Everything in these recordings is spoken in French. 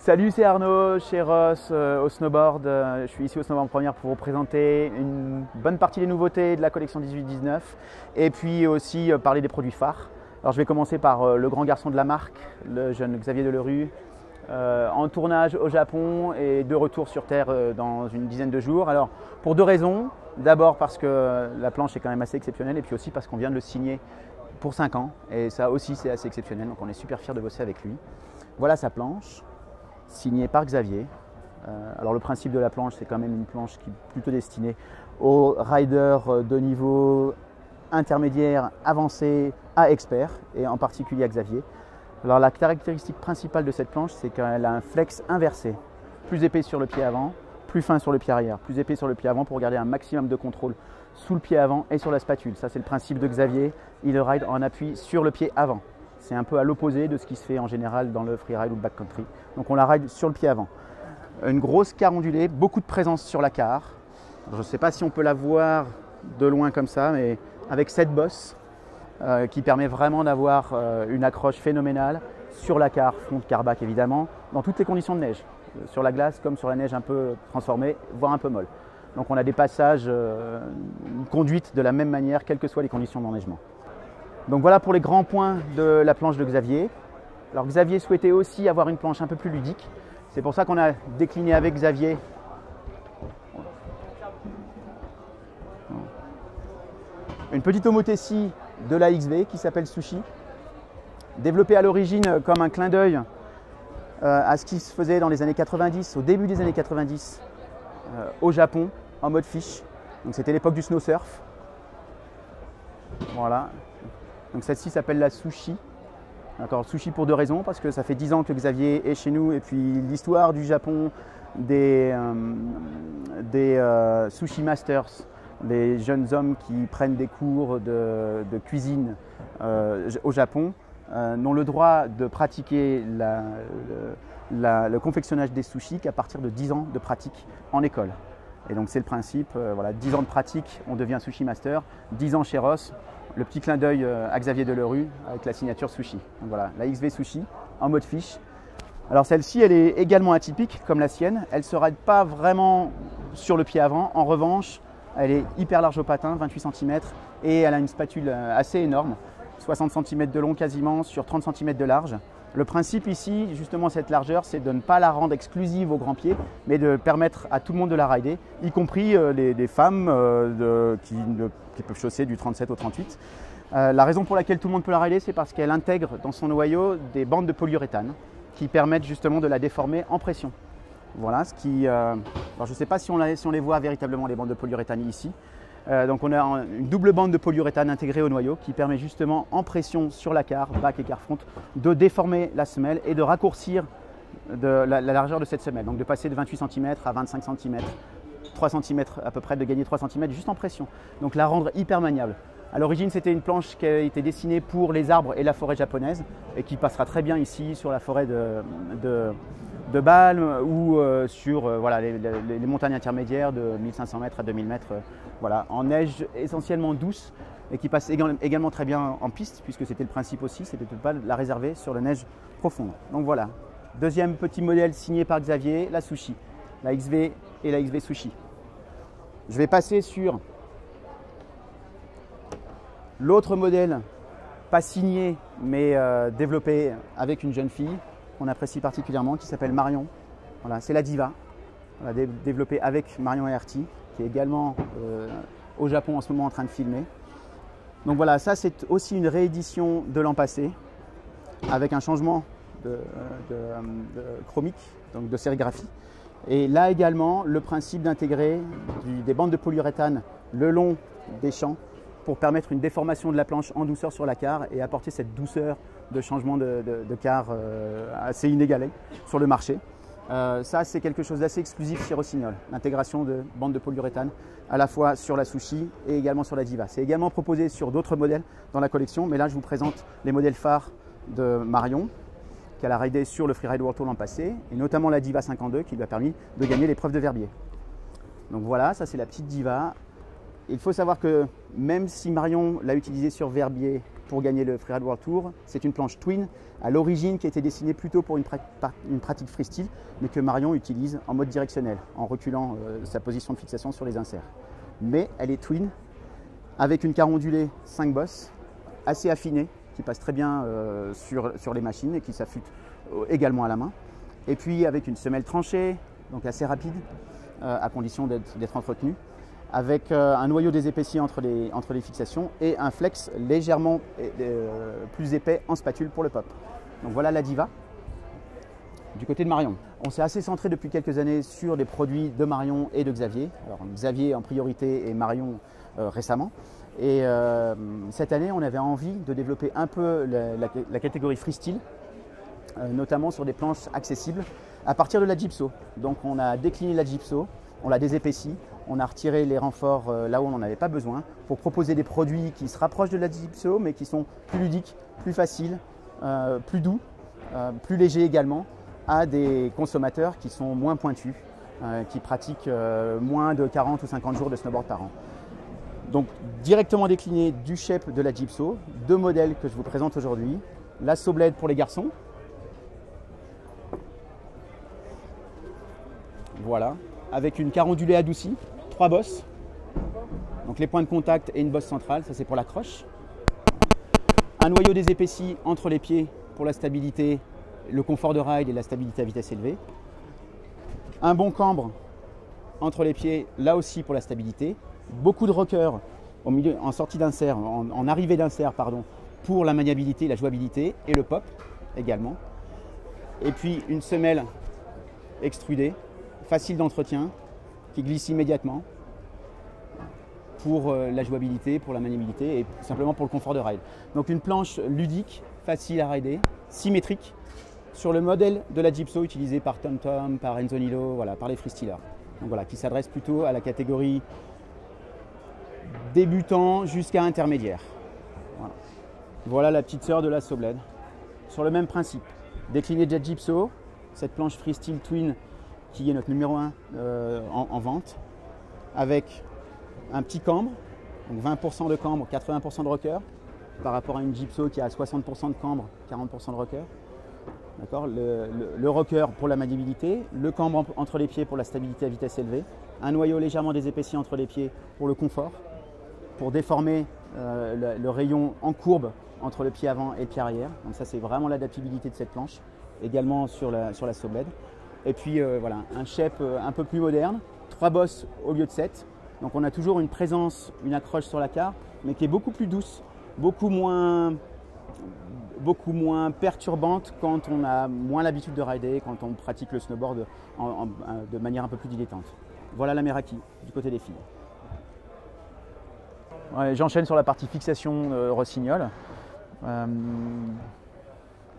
Salut, c'est Arnaud chez Ross euh, au snowboard. Euh, je suis ici au snowboard première pour vous présenter une bonne partie des nouveautés de la collection 18-19 et puis aussi euh, parler des produits phares. Alors je vais commencer par le grand garçon de la marque, le jeune Xavier Delerue, en tournage au Japon et de retour sur Terre dans une dizaine de jours. Alors pour deux raisons. D'abord parce que la planche est quand même assez exceptionnelle et puis aussi parce qu'on vient de le signer pour 5 ans et ça aussi c'est assez exceptionnel donc on est super fiers de bosser avec lui. Voilà sa planche signée par Xavier. Euh, alors le principe de la planche c'est quand même une planche qui est plutôt destinée aux riders de niveau intermédiaire, avancé à expert et en particulier à Xavier. Alors la caractéristique principale de cette planche c'est qu'elle a un flex inversé, plus épais sur le pied avant, plus fin sur le pied arrière, plus épais sur le pied avant pour garder un maximum de contrôle sous le pied avant et sur la spatule. Ça, c'est le principe de Xavier. Il ride en appui sur le pied avant. C'est un peu à l'opposé de ce qui se fait en général dans le freeride ou le backcountry. Donc on la ride sur le pied avant. Une grosse car ondulée, beaucoup de présence sur la car. Je ne sais pas si on peut la voir de loin comme ça, mais avec cette bosse euh, qui permet vraiment d'avoir euh, une accroche phénoménale sur la car, front car back évidemment, dans toutes les conditions de neige, euh, sur la glace comme sur la neige un peu transformée, voire un peu molle. Donc on a des passages, conduites de la même manière, quelles que soient les conditions d'enneigement. Donc voilà pour les grands points de la planche de Xavier. Alors Xavier souhaitait aussi avoir une planche un peu plus ludique. C'est pour ça qu'on a décliné avec Xavier une petite homothétie de la XV qui s'appelle Sushi, développée à l'origine comme un clin d'œil euh, à ce qui se faisait dans les années 90, au début des années 90, euh, au Japon en mode fiche. Donc c'était l'époque du snow surf. Voilà. Donc celle-ci s'appelle la sushi. D'accord, sushi pour deux raisons, parce que ça fait dix ans que Xavier est chez nous, et puis l'histoire du Japon des, euh, euh, sushi masters, les jeunes hommes qui prennent des cours de, cuisine au Japon, n'ont le droit de pratiquer le confectionnage des sushis qu'à partir de 10 ans de pratique en école. Et donc c'est le principe, euh, voilà, 10 ans de pratique, on devient sushi master, 10 ans chez Ross, le petit clin d'œil euh, à Xavier Delerue avec la signature sushi. Donc voilà, la XV sushi en mode fiche. Alors celle-ci, elle est également atypique comme la sienne, elle ne se ride pas vraiment sur le pied avant, en revanche, elle est hyper large au patin, 28 cm, et elle a une spatule euh, assez énorme, 60 cm de long quasiment sur 30 cm de large. Le principe ici, justement, cette largeur, c'est de ne pas la rendre exclusive au grand pied, mais de permettre à tout le monde de la rider, y compris euh, les, femmes euh, qui, peuvent chausser du 37 au 38. Euh, la raison pour laquelle tout le monde peut la rider, c'est parce qu'elle intègre dans son noyau des bandes de polyuréthane qui permettent justement de la déformer en pression. Voilà, ce qui. alors je ne sais pas si on, les voit véritablement, les bandes de polyuréthane ici. Euh, donc on a une double bande de polyuréthane intégrée au noyau qui permet justement en pression sur la car, back et car front, de déformer la semelle et de raccourcir la, largeur de cette semelle. Donc de passer de 28 cm à 25 cm, 3 cm à peu près, de gagner 3 cm juste en pression. Donc la rendre hyper maniable. À l'origine, c'était une planche qui a été dessinée pour les arbres et la forêt japonaise et qui passera très bien ici sur la forêt de Balme ou euh, sur euh, voilà, les, montagnes intermédiaires de 1500 mètres à 2000 mètres, euh, voilà, en neige essentiellement douce et qui passe également très bien en piste, puisque c'était le principe aussi, c'était de ne pas la réserver sur la neige profonde. Donc voilà, deuxième petit modèle signé par Xavier, la Sushi, la XV et la XV Sushi. Je vais passer sur l'autre modèle, pas signé, mais développé avec une jeune fille, apprécie particulièrement, qui s'appelle Marion. C'est la diva, a développée avec Marion Herty, qui est également euh, au Japon en ce moment en train de filmer. Donc voilà, ça c'est aussi une réédition de l'an passé, avec un changement de, chromique, donc de sérigraphie. Et là également, le principe d'intégrer des bandes de polyuréthane le long des champs pour permettre une déformation de la planche en douceur sur la car et apporter cette douceur de changement de, car euh, assez inégalé sur le marché. Euh, ça, c'est quelque chose d'assez exclusif chez Rossignol, l'intégration de bandes de polyuréthane à la fois sur la Sushi et également sur la Diva. C'est également proposé sur d'autres modèles dans la collection, mais là, je vous présente les modèles phares de Marion, qui a raidé sur le Freeride World Tour l'an passé, et notamment la Diva 52 qui lui a permis de gagner l'épreuve de Verbier. Donc voilà, ça c'est la petite Diva il faut savoir que même si Marion l'a utilisé sur Verbier pour gagner le Freeride World Tour, c'est une planche twin à l'origine qui a été dessinée plutôt pour une, pratique freestyle, mais que Marion utilise en mode directionnel, en reculant euh, sa position de fixation sur les inserts. Mais elle est twin avec une carondulée 5 bosses, assez affinée, qui passe très bien euh, sur, les machines et qui s'affûte euh, également à la main. Et puis avec une semelle tranchée, donc assez rapide, à condition d'être entretenue avec euh, un noyau désépaissi entre les, entre les fixations et un flex légèrement euh, plus épais en spatule pour le pop. Donc voilà la Diva. Du côté de Marion, on s'est assez centré depuis quelques années sur les produits de Marion et de Xavier. Xavier en priorité et Marion euh, récemment. Et cette année, on avait envie de développer un peu la, catégorie freestyle, notamment sur des planches accessibles à partir de la gypso. Donc on a décliné la gypso, on l'a désépaissie, on a retiré les renforts euh, là où on n'en avait pas besoin pour proposer des produits qui se rapprochent de la Gypso mais qui sont plus ludiques, plus faciles, euh, plus doux, euh, plus légers également à des consommateurs qui sont moins pointus, qui pratiquent moins de 40 ou 50 jours de snowboard par an. Donc directement décliné du shape de la Gypso, deux modèles que je vous présente aujourd'hui. La Blade pour les garçons. Voilà, avec une carondulée adoucie trois bosses. Donc les points de contact et une bosse centrale, ça c'est pour la croche. Un noyau des épaissis entre les pieds pour la stabilité, le confort de ride et la stabilité à vitesse élevée. Un bon cambre entre les pieds, là aussi pour la stabilité. Beaucoup de rockers au milieu, en sortie d'insert, en, en arrivée d'insert, pardon, pour la maniabilité, la jouabilité et le pop également. Et puis une semelle extrudée, facile d'entretien, qui glisse immédiatement pour euh, la jouabilité, pour la maniabilité et simplement pour le confort de ride. Donc une planche ludique, facile à rider, symétrique, sur le modèle de la Gypso utilisé par TomTom, par Enzonilo, voilà, par les freestylers. Donc voilà, qui s'adresse plutôt à la catégorie débutant jusqu'à intermédiaire. Voilà. la petite sœur de la Sobled. Sur le même principe, décliné Jet Gypso, cette planche freestyle twin qui est notre numéro 1 euh, en, vente, avec un petit cambre, donc 20% de cambre, 80% de rocker, par rapport à une Gypso qui a 60% de cambre, 40% de rocker. D'accord? Le, rocker pour la maniabilité, le cambre entre les pieds pour la stabilité à vitesse élevée, un noyau légèrement désépaissi entre les pieds pour le confort, pour déformer euh, le, rayon en courbe entre le pied avant et le pied arrière. Donc ça c'est vraiment l'adaptabilité de cette planche, également sur la, sur la et puis euh, voilà, un shape euh, un peu plus moderne, trois bosses au lieu de sept. Donc on a toujours une présence, une accroche sur la carte, mais qui est beaucoup plus douce, beaucoup moins, beaucoup moins perturbante quand on a moins l'habitude de rider, quand on pratique le snowboard de manière un peu plus dilettante. Voilà la Meraki du côté des filles. J'enchaîne sur la partie fixation euh, rossignol.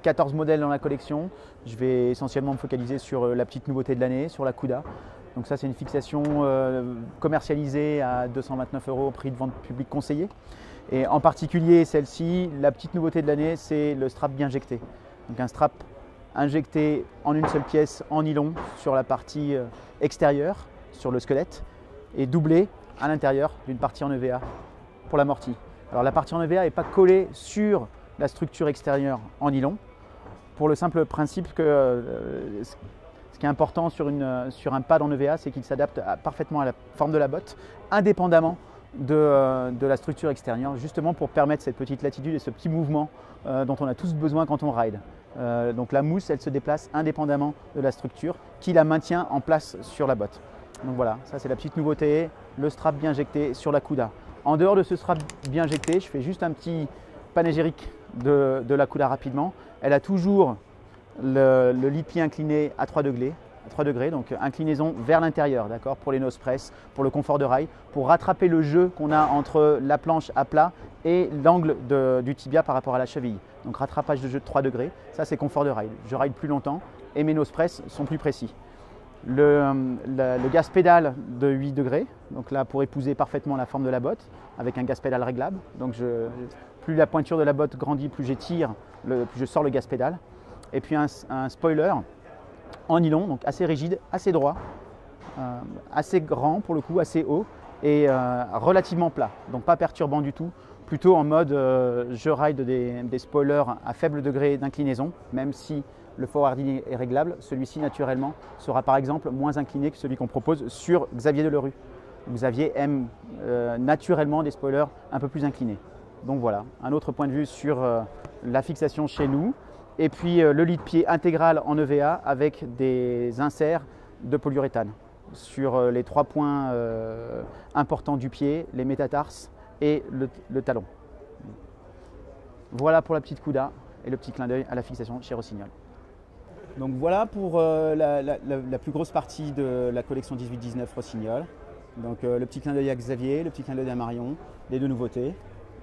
14 modèles dans la collection. Je vais essentiellement me focaliser sur euh, la petite nouveauté de l'année, sur la CUDA. Donc ça c'est une fixation euh, commercialisée à 229 euros prix de vente publique conseillé. Et en particulier celle-ci, la petite nouveauté de l'année, c'est le strap bien injecté. Donc un strap injecté en une seule pièce en nylon sur la partie euh, extérieure, sur le squelette, et doublé à l'intérieur d'une partie en EVA pour l'amorti. Alors la partie en EVA n'est pas collée sur la structure extérieure en nylon, pour le simple principe que euh, ce qui est important sur, une, sur un pad en EVA, c'est qu'il s'adapte parfaitement à la forme de la botte, indépendamment de, euh, de, la structure extérieure, justement pour permettre cette petite latitude et ce petit mouvement euh, dont on a tous besoin quand on ride. donc la mousse, elle se déplace indépendamment de la structure qui la maintient en place sur la botte. Donc voilà, ça c'est la petite nouveauté, le strap bien injecté sur la Cuda. En dehors de ce strap bien injecté, je fais juste un petit panégérique de, de la Cuda rapidement. Elle a toujours le, pied incliné à 3 degrés, 3 degrés, donc inclinaison vers l'intérieur, d'accord, pour les nose press, pour le confort de rail, pour rattraper le jeu qu'on a entre la planche à plat et l'angle du tibia par rapport à la cheville. Donc rattrapage de jeu de 3 degrés, ça c'est confort de rail. Je rail plus longtemps et mes nose press sont plus précis. Le, le, gaz pédale de 8 degrés, donc là pour épouser parfaitement la forme de la botte, avec un gaz pédale réglable. Donc je, plus la pointure de la botte grandit, plus j'étire, plus je sors le gaz pédale. Et puis un, spoiler en nylon, donc assez rigide, assez droit, euh, assez grand pour le coup, assez haut, et relativement plat, donc pas perturbant du tout, plutôt en mode je ride des, des, spoilers à faible degré d'inclinaison, même si le forwarding est réglable, celui-ci naturellement sera par exemple moins incliné que celui qu'on propose sur Xavier Delerue. Xavier aime naturellement des spoilers un peu plus inclinés. Donc voilà, un autre point de vue sur la fixation chez nous. Et puis euh, le lit de pied intégral en EVA avec des inserts de polyuréthane sur euh, les trois points euh, importants du pied, les métatarses et le, talon. Voilà pour la petite couda et le petit clin d'œil à la fixation chez Rossignol. Donc voilà pour la, plus grosse partie de la collection 18-19 Rossignol. Donc le petit clin d'œil à Xavier, le petit clin d'œil à Marion, les deux nouveautés.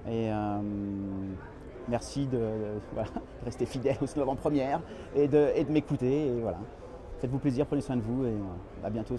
Et Merci de, rester fidèle au slow en première et de, m'écouter. Faites-vous plaisir, prenez soin de vous et à bientôt